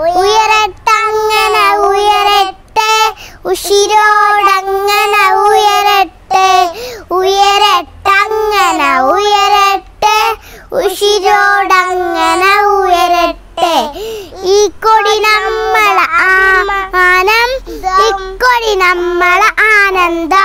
ഉയരട്ടങ്ങന ഉയരട്ടെ ഉഷിരോടങ്ങന ഉയരട്ടെ ഉയരട്ടങ്ങന ഉയരട്ടെ ഉഷിരോടങ്ങന ഉയരട്ടെ. ഈ കൊടി നമ്മളെ ആനം ഇക്കൊടി നമ്മളെ ആനന്ദം.